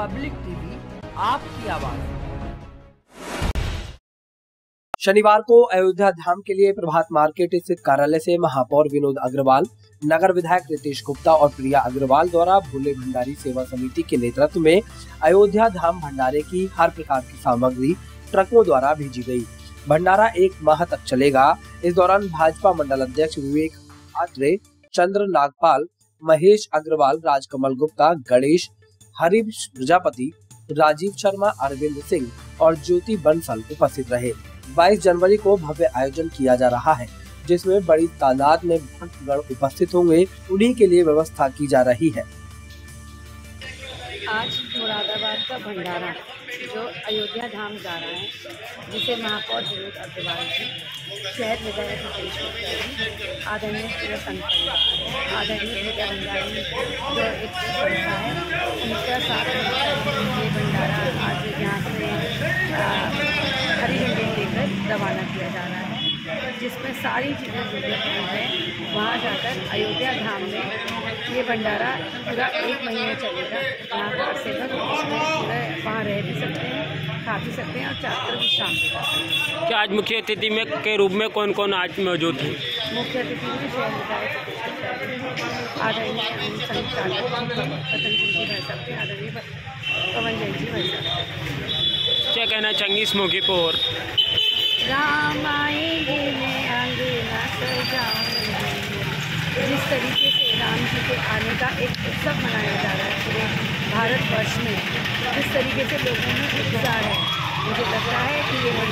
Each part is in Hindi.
पब्लिक टीवी, आपकी आवाज़ शनिवार को अयोध्या धाम के लिए प्रभात मार्केट स्थित कार्यालय से महापौर विनोद अग्रवाल, नगर विधायक रितेश गुप्ता और प्रिया अग्रवाल द्वारा भोले भंडारी सेवा समिति के नेतृत्व में अयोध्या धाम भंडारे की हर प्रकार की सामग्री ट्रकों द्वारा भेजी गई। भंडारा एक माह तक चलेगा इस दौरान भाजपा मंडल अध्यक्ष विवेक आत्रे, चंद्र नागपाल, महेश अग्रवाल, राजकमल गुप्ता, गणेश हरीश प्रजापति, राजीव शर्मा, अरविंद सिंह और ज्योति बंसल उपस्थित रहे। 22 जनवरी को भव्य आयोजन किया जा रहा है, जिसमें बड़ी तादाद में भक्तगण उपस्थित होंगे। उन्हीं के लिए व्यवस्था की जा रही है। मुरादाबाद का भंडारा, जो अयोध्या धाम जा रहा है, जिसे महापौर विनोद अग्रवाल जी शहर विधायक जी आदरणीय पूरा आदरणीय भंडारी जो एक है, उनका साथ ये भंडारा आज यहाँ से हरी झंडी लेकर रवाना किया जा रहा है, जिसमें सारी चीज़ें ज़रूरतमंद हैं। वहाँ जाकर अयोध्या धाम में ये भंडारा पूरा एक महीने चलेगा। यहाँ कार सेवक वहाँ रह भी सकते हैं खा भी सकते हैं और विश्राम भी कर सकते क्या आज मुख्य अतिथि में के रूप में कौन कौन आज मौजूद हैं? मुख्य अतिथि में शहर विधायक आदरणीय संयुक्त चालक जी भर सकते हैं आदरणीय पवन जैन जी भर सकते क्या कहना चाहेंगे इस मौके पर और? राम आएँगे मैं अंगना सजाऊँगी। जिस तरीके से राम जी के आने का एक उत्सव मनाया जा रहा है पूरे भारतवर्ष में, जिस तरीके से लोगों में उत्साह है, मुझे लग रहा है कि ये भी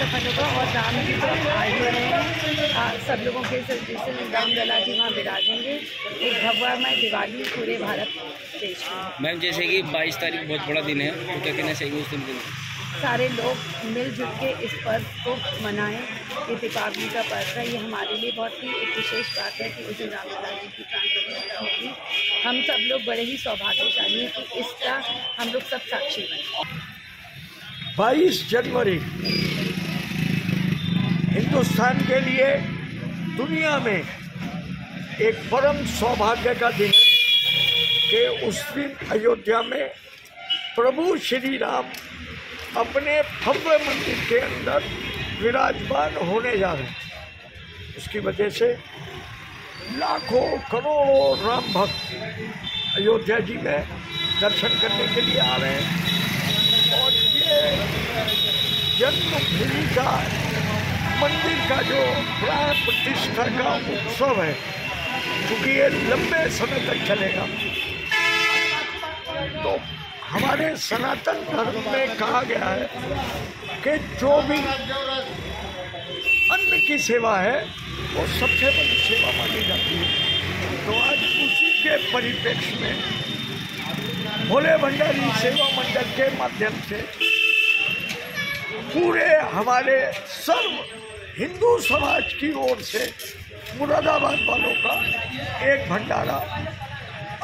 सफल होगा और राम जी जो आ ही। रहे हैं सब लोगों के जैसे राम लला जी वहाँ विराजेंगे। एक भगवामय दिवाली पूरे भारत देश मैम, जैसे कि 22 तारीख बहुत बड़ा दिन है तो क्या कहना चाहिए उस दिन सारे लोग मिलजुल के इस पर्व को मनाएँ, ये दीपावली का पर्व है। ये हमारे लिए बहुत ही एक विशेष बात है कि उस दिन रामलला जी की प्राण होगी। हम सब लोग बड़े ही सौभाग्यशाली हैं कि इसका हम लोग सब साक्षी बने। 22 जनवरी, हिंदुस्तान के लिए दुनिया में एक परम सौभाग्य का दिन है कि उस दिन अयोध्या में प्रभु श्री राम अपने भव्य मंदिर के अंदर विराजमान होने जा रहे हैं। इसकी वजह से लाखों करोड़ों राम भक्त अयोध्या जी में दर्शन करने के लिए आ रहे हैं। और ये जन्मभूमि का, मंदिर का जो प्राण प्रतिष्ठा का उत्सव है क्योंकि ये लंबे समय तक चलेगा। तो हमारे सनातन धर्म में कहा गया है कि जो भी अन्न की सेवा है, वो सबसे बड़ी सेवा मानी जाती है। तो आज उसी के परिप्रेक्ष्य में भोले भंडारी सेवा मंडल के माध्यम से पूरे हमारे सर्व हिंदू समाज की ओर से मुरादाबाद वालों का एक भंडारा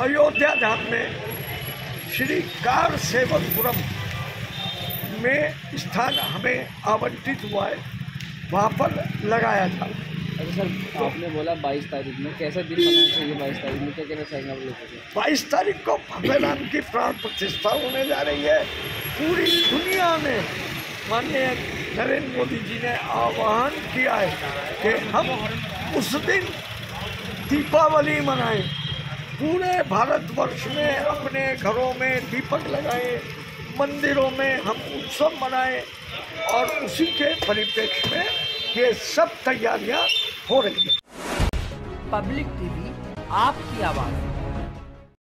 अयोध्या धाम में श्री कार सेवकपुरम में स्थान हमें आवंटित हुआ है। वहाँ पर लगाया था। अच्छा सर आपने बोला 22 तारीख में। कैसा दिन मनाना चाहिए 22 तारीख में? क्या कहना चाहेंगे आप लोगों को? बाईस तारीख को भव्य राम की प्राण प्रतिष्ठा होने जा रही है। पूरी दुनिया में माननीय नरेंद्र मोदी जी ने आह्वान किया है कि हम उस दिन दीपावली मनाएँ। पूरे भारतवर्ष में अपने घरों में दीपक लगाए, मंदिरों में हम उत्सव मनाए और उसी के परिप्रेक्ष्य में ये सब तैयारियाँ हो रही है। पब्लिक टीवी, आपकी आवाज़।